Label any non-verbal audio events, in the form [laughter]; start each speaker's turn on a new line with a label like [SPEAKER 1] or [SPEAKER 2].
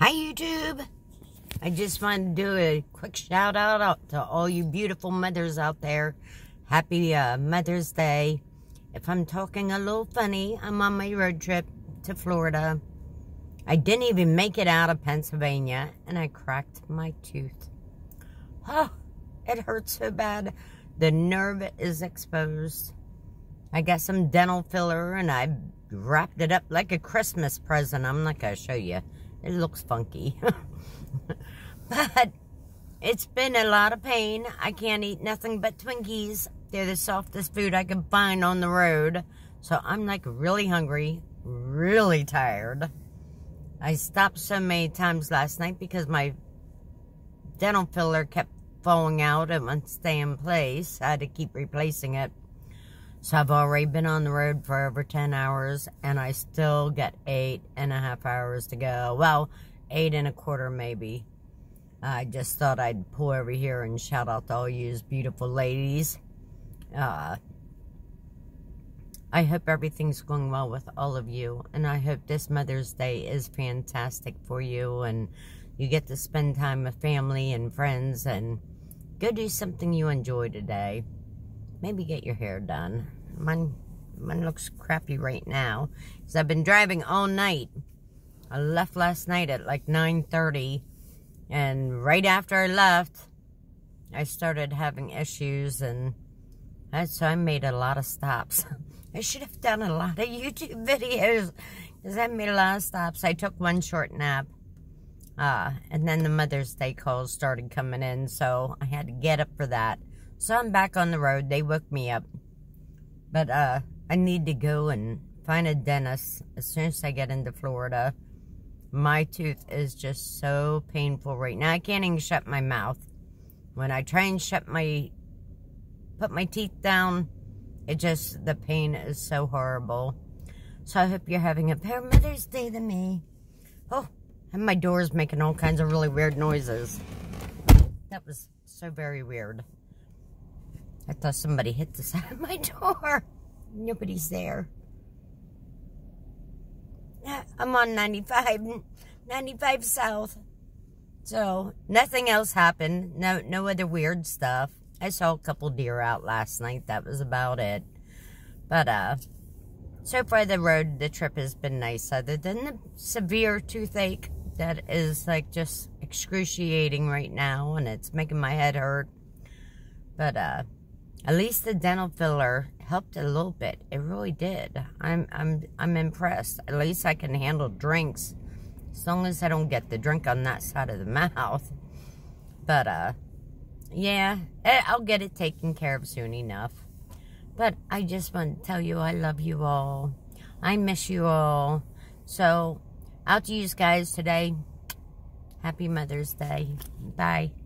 [SPEAKER 1] Hi, YouTube. I just wanted to do a quick shout out to all you beautiful mothers out there. Happy uh, Mother's Day. If I'm talking a little funny, I'm on my road trip to Florida. I didn't even make it out of Pennsylvania, and I cracked my tooth. Oh, it hurts so bad. The nerve is exposed. I got some dental filler, and I wrapped it up like a Christmas present. I'm not going to show you. It looks funky. [laughs] but it's been a lot of pain. I can't eat nothing but Twinkies. They're the softest food I can find on the road. So I'm like really hungry, really tired. I stopped so many times last night because my dental filler kept falling out and wouldn't stay in place. I had to keep replacing it. So I've already been on the road for over 10 hours and I still get eight and a half hours to go. Well, eight and a quarter maybe. I just thought I'd pull over here and shout out to all you beautiful ladies. Uh, I hope everything's going well with all of you. And I hope this Mother's Day is fantastic for you. And you get to spend time with family and friends and go do something you enjoy today maybe get your hair done. Mine, mine looks crappy right now. Because I've been driving all night. I left last night at like 9.30. And right after I left, I started having issues. And so I made a lot of stops. [laughs] I should have done a lot of YouTube [laughs] videos. Because I made a lot of stops. I took one short nap. Uh, and then the Mother's Day calls started coming in. So I had to get up for that. So I'm back on the road. They woke me up. But uh, I need to go and find a dentist as soon as I get into Florida. My tooth is just so painful right now. I can't even shut my mouth. When I try and shut my, put my teeth down, it just, the pain is so horrible. So I hope you're having a better Mother's Day than me. Oh, and my door's making all kinds of really weird noises. That was so very weird. I thought somebody hit the [laughs] side of my door. Nobody's there. I'm on 95, 95 South. So, nothing else happened. No, no other weird stuff. I saw a couple deer out last night. That was about it. But, uh, so far the road, the trip has been nice. Other than the severe toothache that is, like, just excruciating right now. And it's making my head hurt. But, uh, at least the dental filler helped a little bit. It really did. I'm I'm I'm impressed. At least I can handle drinks. As long as I don't get the drink on that side of the [laughs] mouth. But uh yeah, eh, I'll get it taken care of soon enough. But I just want to tell you I love you all. I miss you all. So, out to you guys today. Happy Mother's Day. Bye.